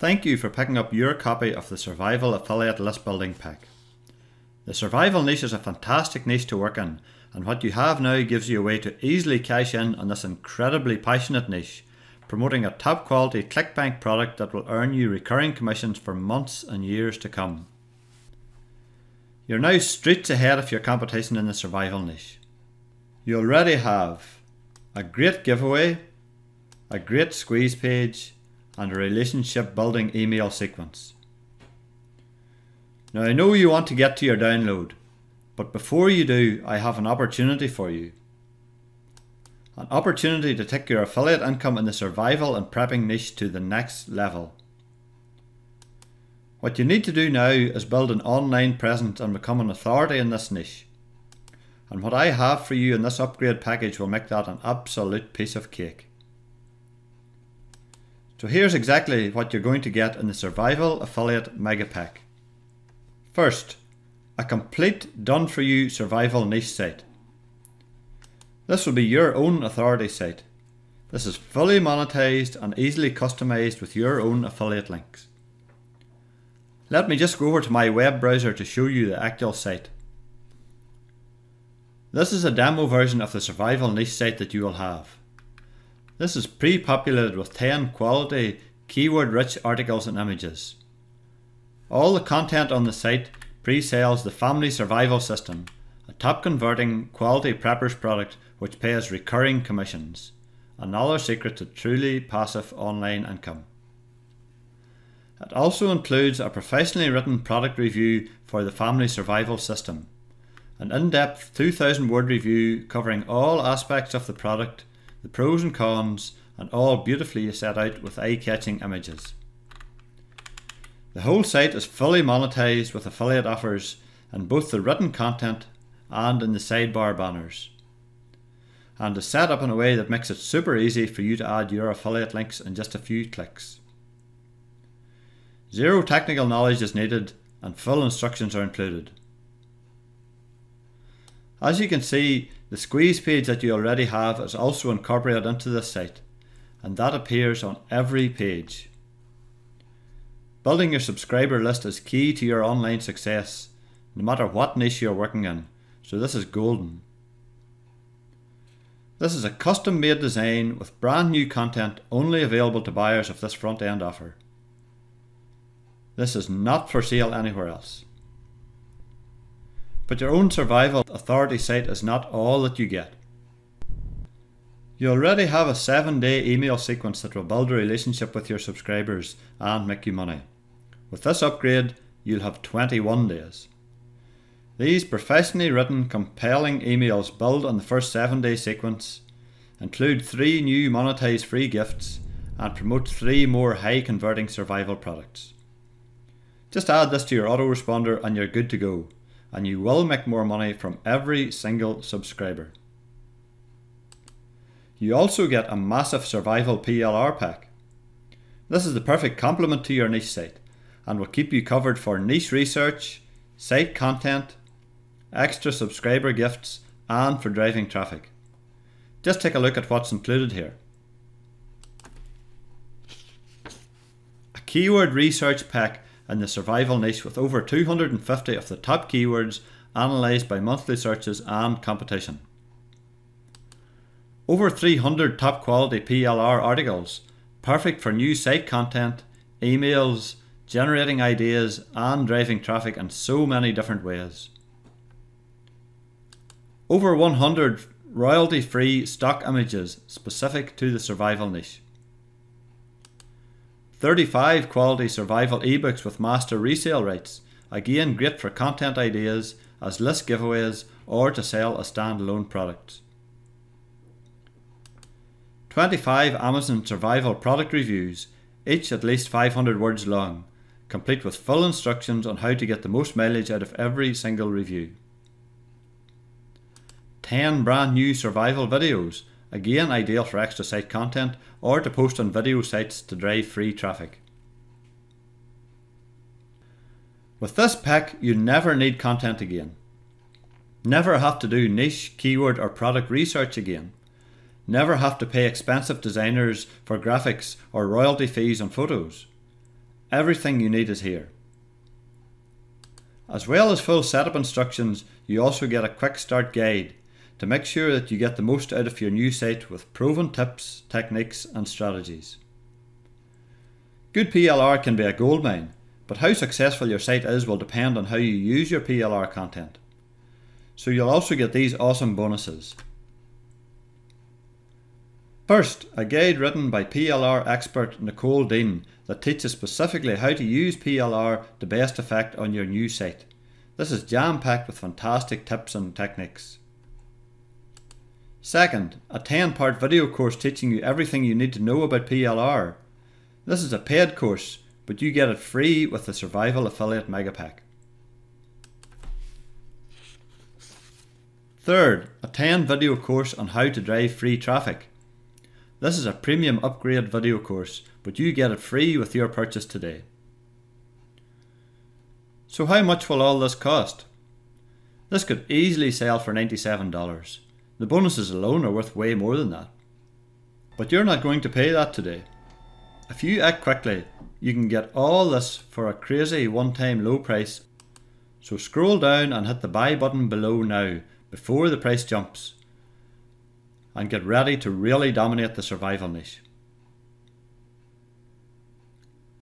Thank you for picking up your copy of the Survival Affiliate List Building Pack. The survival niche is a fantastic niche to work in, and what you have now gives you a way to easily cash in on this incredibly passionate niche, promoting a top quality ClickBank product that will earn you recurring commissions for months and years to come. You're now streets ahead of your competition in the survival niche. You already have a great giveaway, a great squeeze page, and a relationship building email sequence. Now I know you want to get to your download, but before you do, I have an opportunity for you. An opportunity to take your affiliate income in the survival and prepping niche to the next level. What you need to do now is build an online presence and become an authority in this niche. And what I have for you in this upgrade package will make that an absolute piece of cake. So here's exactly what you're going to get in the Survival Affiliate Mega Pack. First, a complete done for you survival niche site. This will be your own authority site. This is fully monetized and easily customized with your own affiliate links. Let me just go over to my web browser to show you the actual site. This is a demo version of the survival niche site that you will have. This is pre-populated with 10 quality, keyword-rich articles and images. All the content on the site pre-sales the Family Survival System, a top converting quality preppers product which pays recurring commissions. Another secret to truly passive online income. It also includes a professionally written product review for the Family Survival System, an in-depth 2000 word review covering all aspects of the product the pros and cons, and all beautifully set out with eye catching images. The whole site is fully monetized with affiliate offers in both the written content and in the sidebar banners. And is set up in a way that makes it super easy for you to add your affiliate links in just a few clicks. Zero technical knowledge is needed and full instructions are included. As you can see, the squeeze page that you already have is also incorporated into this site, and that appears on every page. Building your subscriber list is key to your online success, no matter what niche you're working in, so this is golden. This is a custom made design with brand new content only available to buyers of this front end offer. This is not for sale anywhere else. But your own survival authority site is not all that you get. You already have a 7 day email sequence that will build a relationship with your subscribers and make you money. With this upgrade, you'll have 21 days. These professionally written, compelling emails build on the first 7 day sequence, include 3 new monetized free gifts, and promote 3 more high converting survival products. Just add this to your autoresponder and you're good to go and you will make more money from every single subscriber. You also get a massive survival PLR pack. This is the perfect complement to your niche site and will keep you covered for niche research, site content, extra subscriber gifts, and for driving traffic. Just take a look at what's included here. A keyword research pack in the survival niche with over 250 of the top keywords analysed by monthly searches and competition. Over 300 top quality PLR articles, perfect for new site content, emails, generating ideas, and driving traffic in so many different ways. Over 100 royalty free stock images specific to the survival niche. 35 quality survival ebooks with master resale rights. Again, great for content ideas, as list giveaways, or to sell as standalone products. 25 Amazon survival product reviews, each at least 500 words long, complete with full instructions on how to get the most mileage out of every single review. 10 brand new survival videos, again ideal for extra site content or to post on video sites to drive free traffic. With this pack, you never need content again. Never have to do niche, keyword, or product research again. Never have to pay expensive designers for graphics or royalty fees on photos. Everything you need is here. As well as full setup instructions, you also get a quick start guide to make sure that you get the most out of your new site with proven tips, techniques, and strategies. Good PLR can be a goldmine, but how successful your site is will depend on how you use your PLR content. So you'll also get these awesome bonuses. First, a guide written by PLR expert Nicole Dean that teaches specifically how to use PLR to best effect on your new site. This is jam packed with fantastic tips and techniques. Second, a 10 part video course teaching you everything you need to know about PLR. This is a paid course, but you get it free with the Survival Affiliate Megapack. Third, a 10 video course on how to drive free traffic. This is a premium upgrade video course, but you get it free with your purchase today. So how much will all this cost? This could easily sell for $97. The bonuses alone are worth way more than that. But you're not going to pay that today. If you act quickly, you can get all this for a crazy one-time low price. So scroll down and hit the buy button below now, before the price jumps and get ready to really dominate the survival niche.